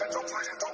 看中国人中